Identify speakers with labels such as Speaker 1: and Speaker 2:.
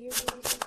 Speaker 1: Here,